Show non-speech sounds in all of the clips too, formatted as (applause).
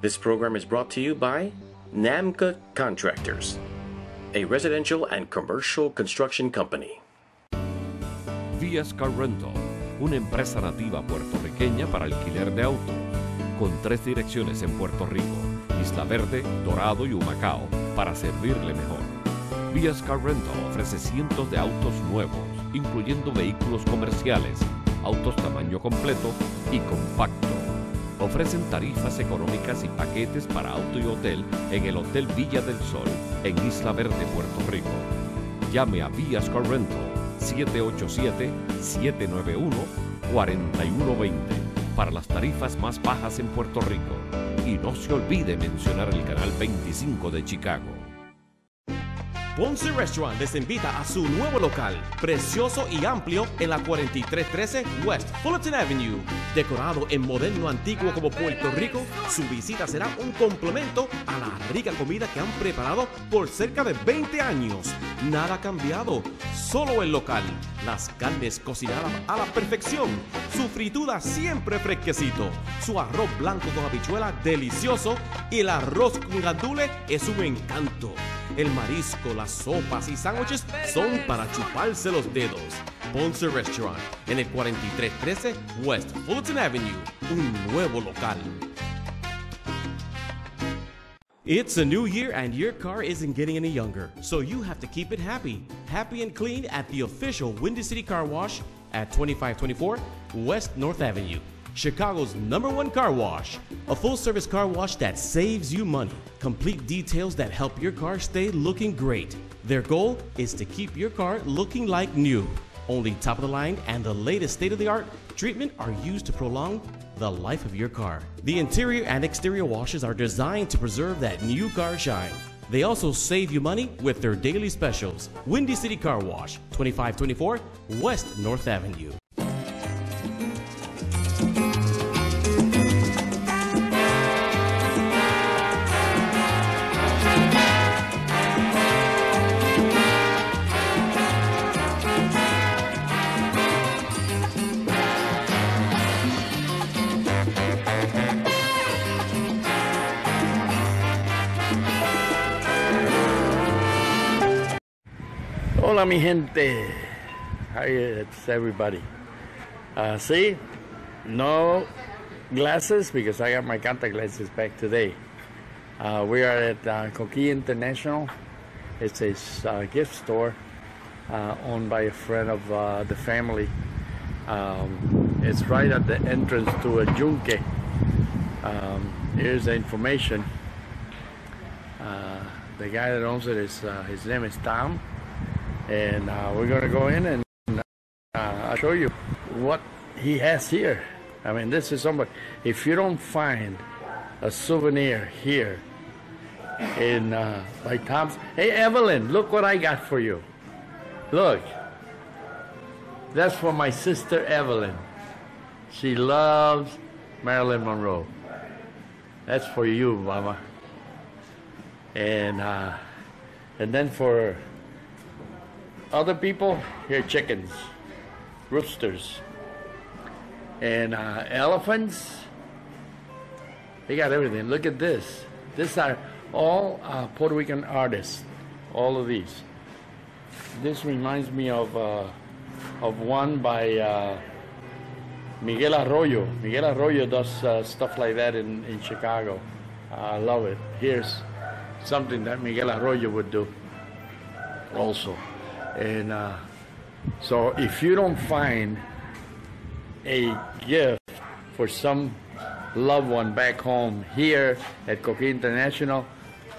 This program is brought to you by NAMCA Contractors, a residential and commercial construction company. Vías Car Rental, una empresa nativa puertorriqueña para alquiler de autos, con tres direcciones en Puerto Rico, Isla Verde, Dorado y Humacao, para servirle mejor. Vías Car Rental ofrece cientos de autos nuevos, incluyendo vehículos comerciales, autos tamaño completo y compacto. Ofrecen tarifas económicas y paquetes para auto y hotel en el Hotel Villa del Sol, en Isla Verde, Puerto Rico. Llame a Vías Car Rental 787-791-4120 para las tarifas más bajas en Puerto Rico. Y no se olvide mencionar el canal 25 de Chicago. Ponce Restaurant les invita a su nuevo local, precioso y amplio en la 4313 West Fullerton Avenue. Decorado en moderno antiguo como Puerto Rico, su visita será un complemento a la rica comida que han preparado por cerca de 20 años. Nada ha cambiado, solo el local. Las carnes cocinadas a la perfección, su fritura siempre fresquecito, su arroz blanco con habichuela delicioso y el arroz con gandule es un encanto. El marisco, las sopas y sándwiches son para chuparse los dedos. Ponce Restaurant en el 4313 West Fulton Avenue, un nuevo local. It's a new year and your car isn't getting any younger, so you have to keep it happy. Happy and clean at the official Windy City Car Wash at 2524 West North Avenue. Chicago's number one car wash. A full service car wash that saves you money. Complete details that help your car stay looking great. Their goal is to keep your car looking like new. Only top of the line and the latest state of the art treatment are used to prolong the life of your car. The interior and exterior washes are designed to preserve that new car shine. They also save you money with their daily specials. Windy City Car Wash, 2524 West North Avenue. Hola, mi gente. Hi, it's everybody. Uh, see, no glasses because I got my contact lenses back today. Uh, we are at uh, Coqui International. It's a uh, gift store uh, owned by a friend of uh, the family. Um, it's right at the entrance to a Yunque. Um, here's the information. Uh, the guy that owns it is his name is Tom and uh, we're gonna go in and uh, I'll show you what he has here. I mean, this is somebody. If you don't find a souvenir here in uh, by Tom's, hey Evelyn, look what I got for you. Look, that's for my sister Evelyn. She loves Marilyn Monroe. That's for you, Mama. And uh, and then for other people, here chickens, roosters, and uh, elephants. They got everything. Look at this. These are all uh, Puerto Rican artists. All of these. This reminds me of uh, of one by uh, Miguel Arroyo. Miguel Arroyo does uh, stuff like that in, in Chicago. I love it. Here's something that Miguel Arroyo would do also. And uh, so if you don't find a gift for some loved one back home here at Coqui International,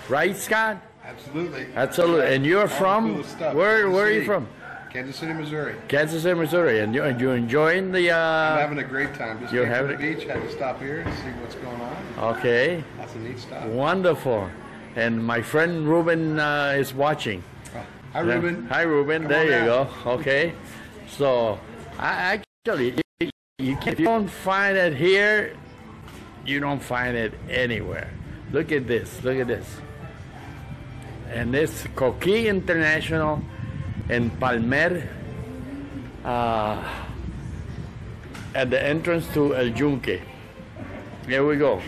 right, Scott? Absolutely. Absolutely. And you're All from? cool. Where Kansas Where are you from? Kansas City, Missouri. Kansas City, Missouri. And you and you enjoying the? I'm Uh, having a great time. Just you're having the beach. Had to stop here and see what's going on. okay. That's a neat stuff. Wonderful. And my friend Ruben uh, is watching. Hi, Ruben. Hi, Ruben. Come there you down. go. Okay. So, I actually, you, you can, if you don't find it here, you don't find it anywhere. Look at this. Look at this. And this Coqui International in Palmer, uh, at the entrance to El Yunque. Here we go.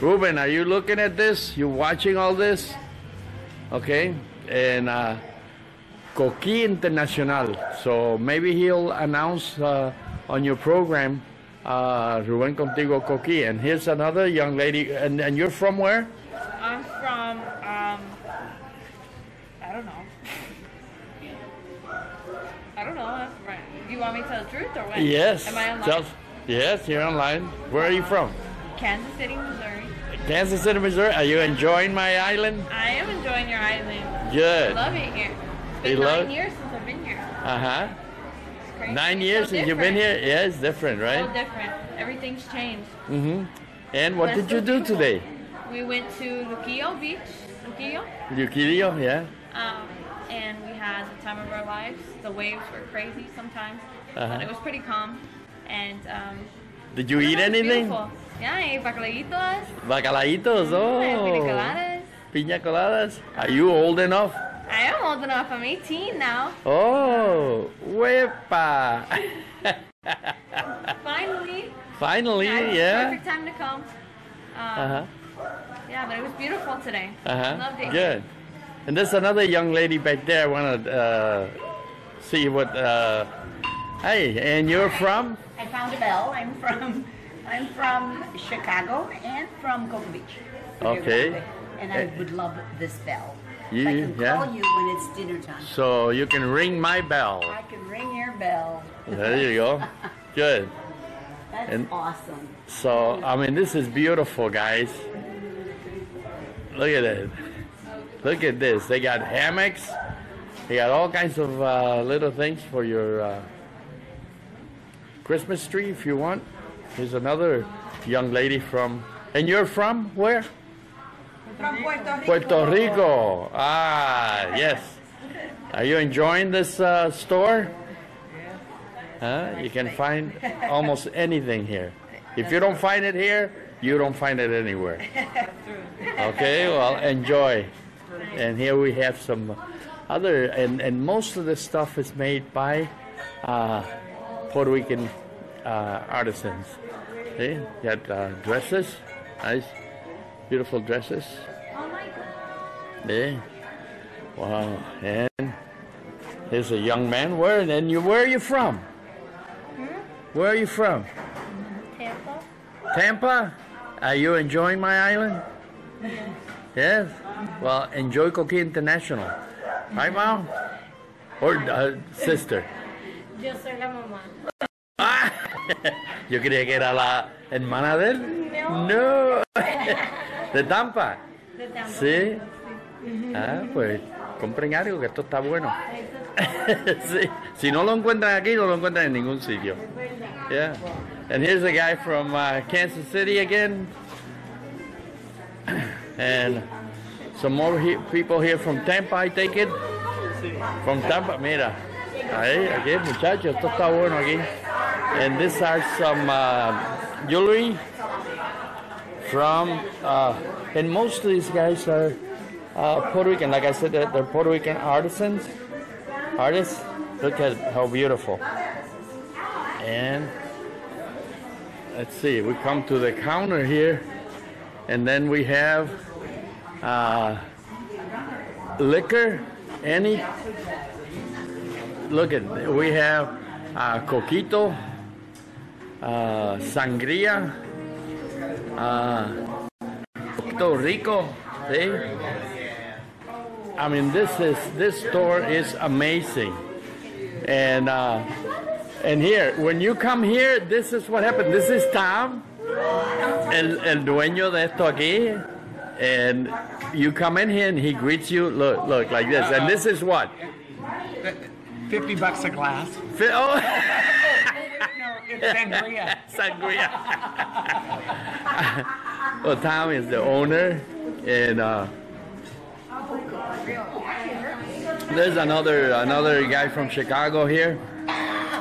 Ruben, are you looking at this? You watching all this? Okay, and uh, Coqui Internacional. So maybe he'll announce uh, on your program, uh, Ruben Contigo Coqui. And here's another young lady. And, and you're from where? I'm from, um, I don't know. I don't know. Right. Do you want me to tell the truth or what? Yes. Am I online? Tell- yes, you're online. Where are you from? Kansas City, Missouri. Kansas City, Missouri. Are you enjoying my island? I am enjoying your island. Good. I love it here. Been nine it? years since I've been here. Uh huh. Nine years so since you've been here. Yeah, it's different, So right? different. Everything's changed. Mm-hmm. And what But did you do beautiful. today? We went to Luquillo Beach, Luquillo, Luquillo, yeah. um, and we had the time of our lives. The waves were crazy sometimes, Uh-huh. but it was pretty calm. And um, Did you eat anything? beautiful. Yeah, I ate bacalaitos, Bacalaitos, pina oh. coladas. Piña coladas. Are you old enough? I am old enough. I'm 18 now. Oh, wepa. Finally. Finally, Yeah. Perfect time to come. Um, Uh-huh. Yeah, but it was beautiful today. Uh-huh. Loved it. Good. And there's another young lady back there. I want to uh, see what. Uh, hey, and you're from? I found a bell. I'm from I'm from Chicago and from Cocoa Beach. Okay. And I would love this bell. You- I can yeah. call you when it's dinner time. So you can ring my bell. I can ring your bell. There you go. (laughs) Good. That's And- awesome. So, I mean, this is beautiful, guys. Look at it. Look at this. They got hammocks. They got all kinds of uh, little things for your uh, Christmas tree if you want. Here's another young lady from. And you're from where? From Puerto Rico. Puerto Rico. Ah, yes. Are you enjoying this uh, store? Huh? You can find almost anything here. If you don't find it here, you don't find it anywhere. Okay, well, enjoy. And here we have some other, and, and most of the stuff is made by uh, Puerto Rican uh, artisans. See, you got uh, dresses, nice, beautiful dresses. Yeah. Wow. And here's a young man. Where and you? Where are you from? Where are you from? Tampa. Tampa. Are you enjoying my island? Yes. Well, enjoy Coqui International. Right, mom? Or uh, sister? Yo soy la mamá. (laughs) Ah, Yo creía que era la hermana de él. No. (laughs) De Tampa. De Tampa. Sí. Ah, pues compren algo que esto está bueno. (laughs) sí. Si no lo encuentran aquí, no lo encuentran en ningún sitio. Yeah. And here's a guy from uh, Kansas City again. And some more he- people here from Tampa, I take it. From Tampa, mira. Ahí, aquí, muchachos, esto está bueno aquí. And these are some uh, jewelry from, uh, and most of these guys are uh, Puerto Rican. Like I said, they're, they're Puerto Rican artisans, artists. Look at how beautiful. And let's see, we come to the counter here, and then we have uh, liquor. Any? Look at, we have uh, coquito, uh, sangria, uh, Puerto Rico. See? I mean, this is this store is amazing, and uh, and here when you come here, this is what happened. This is Tom, el, el dueño de esto aquí, and you come in here and he greets you. Look, look like this, and this is what. 50 bucks a glass. Fi- Oh, (laughs) No, it's sangria. (laughs) sangria. (laughs) well, Tom is the owner, and uh, there's another another guy from Chicago here.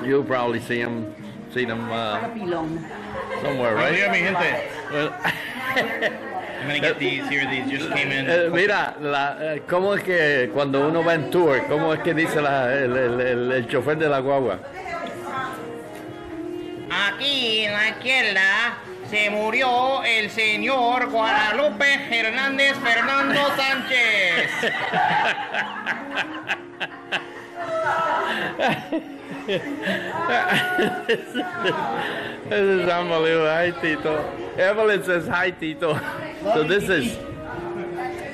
You'll probably see him, see him uh, somewhere, Right. right? mi gente. Well, (laughs) I'm gonna get these here. These just came in. eh, mira, la, eh, ¿cómo es que cuando uno va en tour, cómo es que dice la- el, el- el- el chofer de la guagua? Aquí en la izquierda se murió el señor Guadalupe Hernández Fernando Sánchez. This is unbelievable. Hi, Tito. Evelyn says hi, Tito. So this is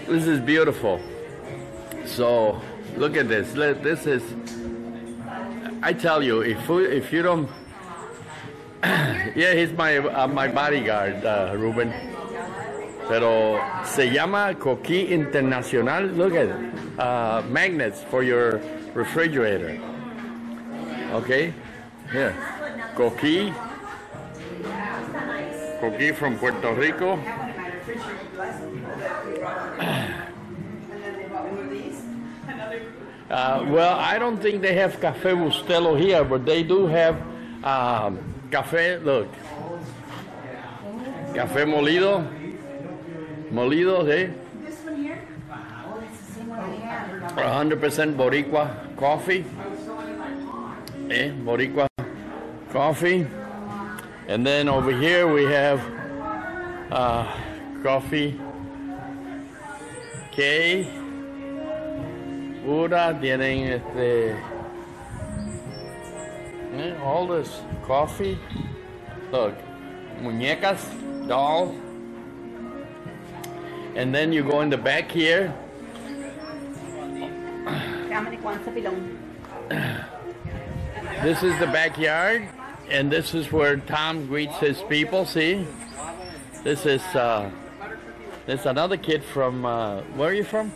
this is beautiful. So look at this. This is. I tell you, if we, if you don't, (coughs) yeah, he's my uh, my bodyguard, uh, Ruben. Pero se llama Coquí Internacional. Look at it. Uh, magnets for your refrigerator. Okay, here. Coquí. Coquí from Puerto Rico. (coughs) Uh, well, I don't think they have Cafe Bustelo here, but they do have um, Cafe, look. Café molido. Molido, eh? This one here? Oh, it's the same one I have. 100% Boricua coffee. Eh, Boricua coffee. And then over here we have uh, coffee. K. Pura, tienen este. Eh, all this coffee. Look, muñecas, dolls. And then you go in the back here. Cámara cuánto pilón. This is the backyard, and this is where Tom greets his people. See, this is uh, this another kid from uh, where are you from?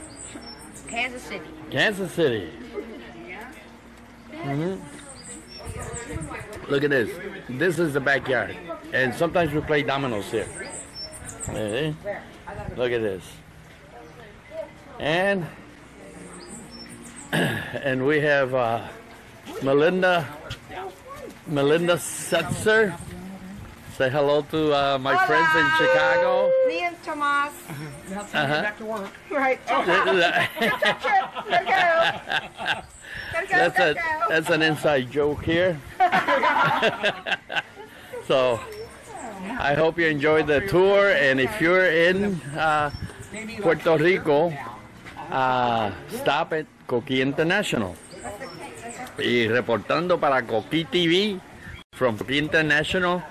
Kansas City. Kansas City. Mhm. Look at this. This is the backyard, and sometimes we play dominoes here. Look at this. And (clears throat) and we have uh, Melinda Melinda Setzer. Say hello to uh, my friends in Chicago. Me and Tomas. Uh-huh. Back to work. Right. (laughs) (laughs) Let's (laughs) go. Gotta go, a go. that's an inside joke here. (laughs) so I hope you enjoyed the tour, and if you're in uh, Puerto Rico, uh, stop at Coqui International. Y reportando para Coqui TV from Coqui International.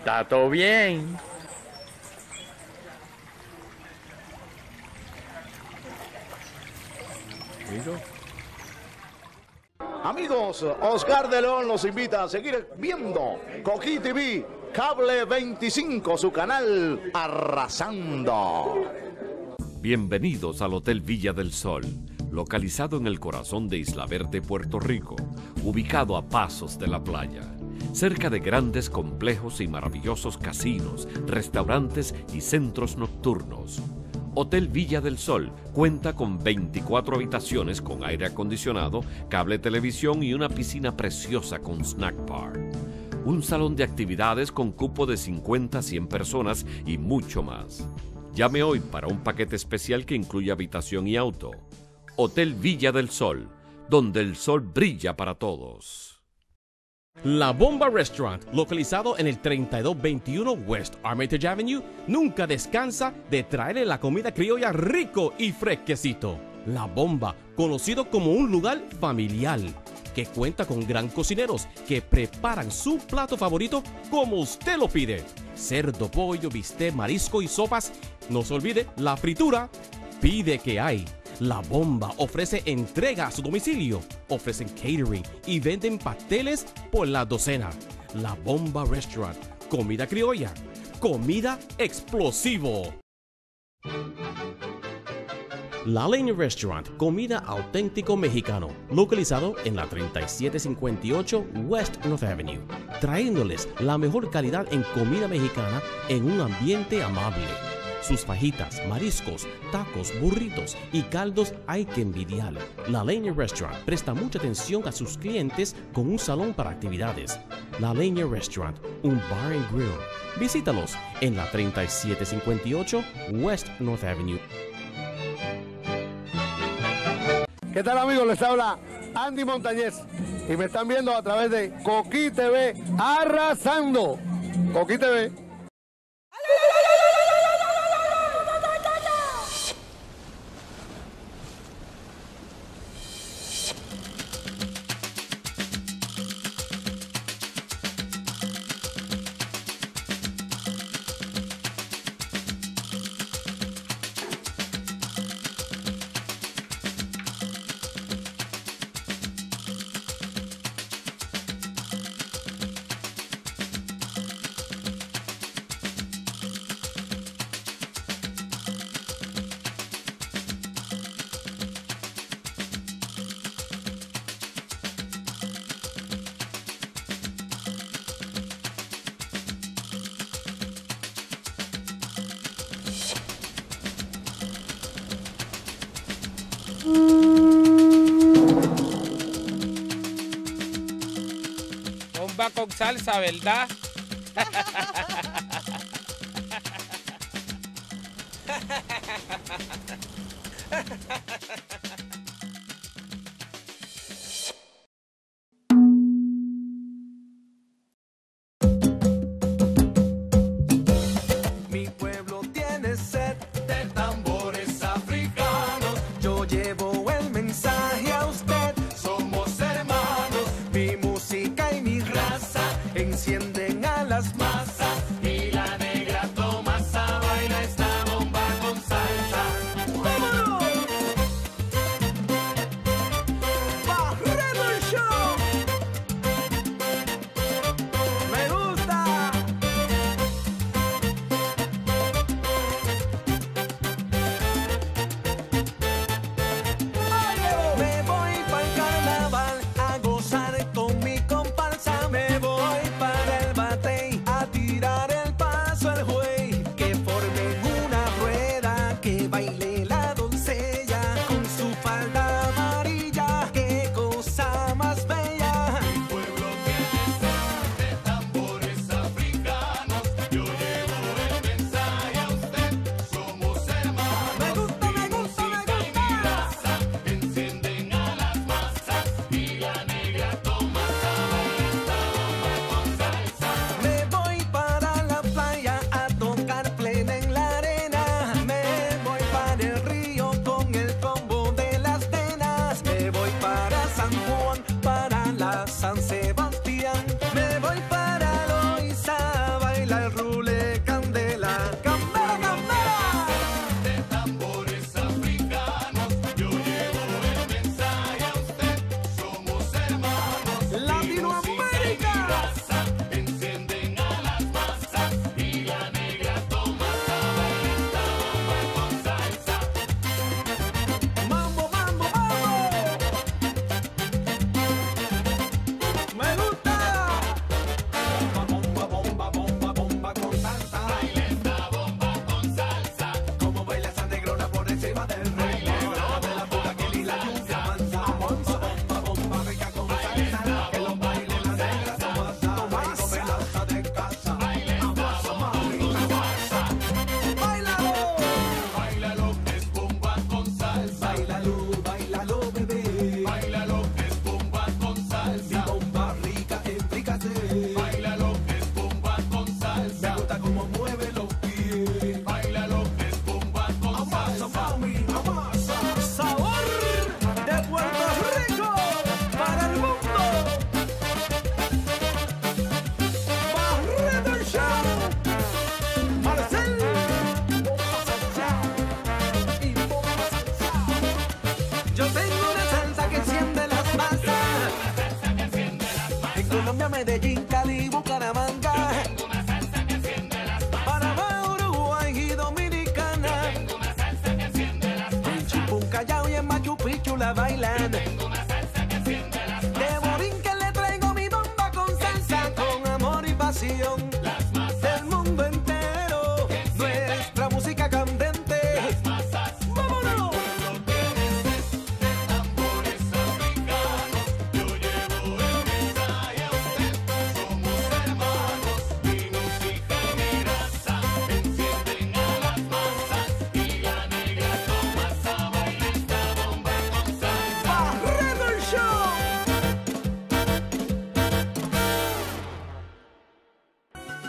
Está todo bien. Amigos, Oscar de León los invita a seguir viendo Coquí TV, Cable 25, su canal Arrasando. Bienvenidos al Hotel Villa del Sol, localizado en el corazón de Isla Verde, Puerto Rico, ubicado a pasos de la playa, cerca de grandes complejos y maravillosos casinos, restaurantes y centros nocturnos. Hotel Villa del Sol cuenta con 24 habitaciones con aire acondicionado, cable televisión y una piscina preciosa con snack bar. Un salón de actividades con cupo de 50 a 100 personas y mucho más. Llame hoy para un paquete especial que incluye habitación y auto. Hotel Villa del Sol, donde el sol brilla para todos. La Bomba Restaurant, localizado en el 3221 West Armitage Avenue, nunca descansa de traerle la comida criolla rico y fresquecito. La Bomba, conocido como un lugar familiar, que cuenta con gran cocineros que preparan su plato favorito como usted lo pide. Cerdo, pollo, bistec, marisco y sopas. No se olvide la fritura. Pide que hay. La Bomba ofrece entrega a su domicilio, ofrecen catering y venden pasteles por la docena. La Bomba Restaurant, comida criolla, comida explosivo. La Leña Restaurant, comida auténtico mexicano, localizado en la 3758 West North Avenue, trayéndoles la mejor calidad en comida mexicana en un ambiente amable. Sus fajitas, mariscos, tacos, burritos y caldos hay que envidiar. La Leña Restaurant presta mucha atención a sus clientes con un salón para actividades. La Leña Restaurant, un bar and grill. Visítalos en la 3758 West North Avenue. ¿Qué tal amigos? Les habla Andy Montañez y me están viendo a través de Coquí TV arrasando. Coquí TV. con salsa, ¿verdad? (laughs) Medellín.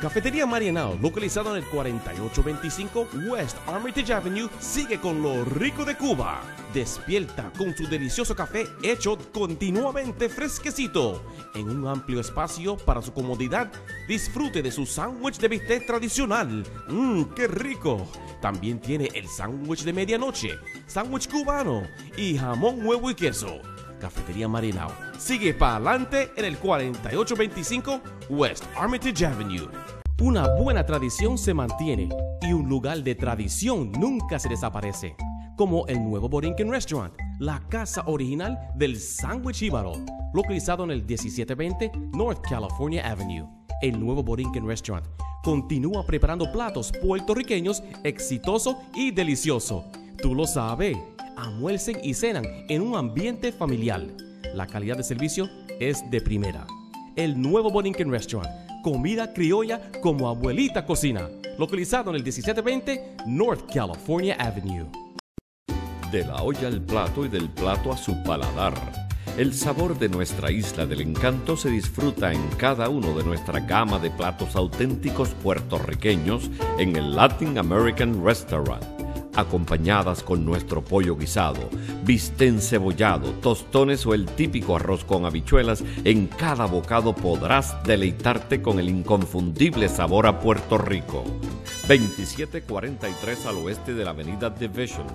Cafetería Marianao, localizado en el 4825 West Armitage Avenue, sigue con lo rico de Cuba. Despierta con su delicioso café hecho continuamente fresquecito. En un amplio espacio para su comodidad, disfrute de su sándwich de bistec tradicional. ¡Mmm, qué rico! También tiene el sándwich de medianoche, sándwich cubano y jamón, huevo y queso. Cafetería Marinao. Sigue para adelante en el 4825 West Armitage Avenue. Una buena tradición se mantiene y un lugar de tradición nunca se desaparece, como el nuevo Borinquen Restaurant, la casa original del sándwich íbaro, localizado en el 1720 North California Avenue. El nuevo Borinquen Restaurant continúa preparando platos puertorriqueños exitoso y delicioso. Tú lo sabes almuercen y cenan en un ambiente familiar. La calidad de servicio es de primera. El nuevo Borinquen Restaurant, comida criolla como abuelita cocina, localizado en el 1720 North California Avenue. De la olla al plato y del plato a su paladar. El sabor de nuestra isla del encanto se disfruta en cada uno de nuestra gama de platos auténticos puertorriqueños en el Latin American Restaurant acompañadas con nuestro pollo guisado, bistec cebollado, tostones o el típico arroz con habichuelas. En cada bocado podrás deleitarte con el inconfundible sabor a Puerto Rico. 2743 al oeste de la avenida Division.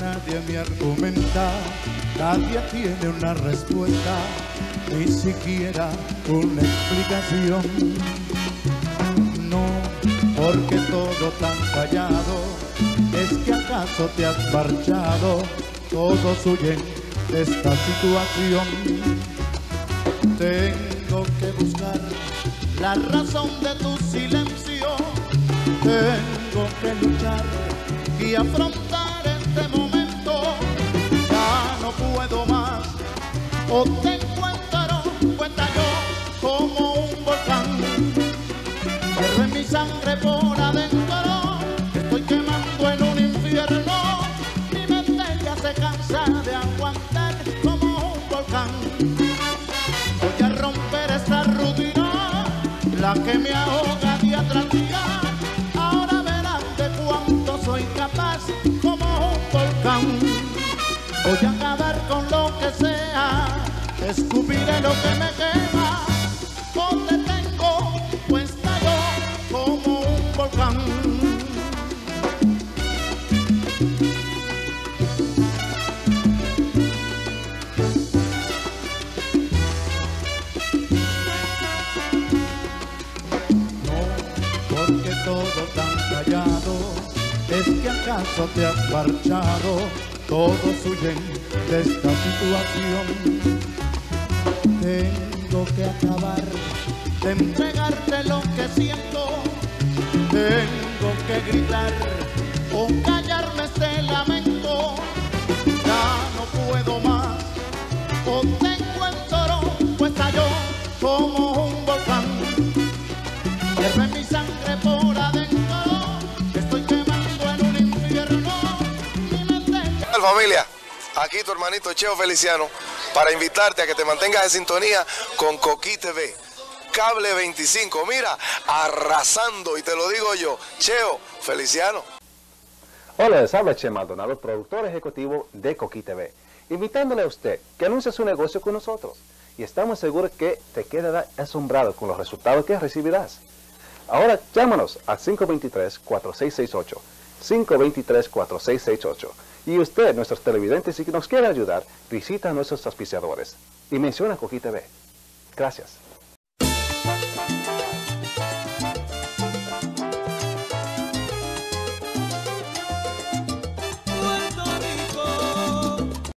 Nadie me argumenta, nadie tiene una respuesta, ni siquiera una explicación. No, porque todo tan callado, es que acaso te has marchado, todos huyen de esta situación. Tengo que buscar la razón de tu silencio, tengo que luchar y afrontar puedo más, o te encuentro, cuenta yo como un volcán. Hierve mi sangre por adentro, estoy quemando en un infierno. Mi mente ya se cansa de aguantar como un volcán. Voy a romper esta rutina, la que me ahoga día tras día. Ahora verán de cuánto soy capaz como un volcán. Voy a acabar con lo que sea, escupiré lo que me quema. Te tengo, pues yo como un volcán. porque todo tan callado es que acaso te has marchado todos huyen de esta situación. Tengo que acabar de entregarte lo que siento. Tengo que gritar o callarme este lamento. Ya no puedo más o te encuentro pues yo como familia? Aquí tu hermanito Cheo Feliciano para invitarte a que te mantengas en sintonía con Coquí TV. Cable 25, mira, arrasando y te lo digo yo, Cheo Feliciano. Hola, les habla Che Maldonado, productor ejecutivo de Coquí TV, invitándole a usted que anuncie su negocio con nosotros y estamos seguros que te quedará asombrado con los resultados que recibirás. Ahora llámanos al 523-4668, 523-4668 y usted, nuestros televidentes, si nos quiere ayudar, visita a nuestros auspiciadores y menciona Coquí TV. Gracias.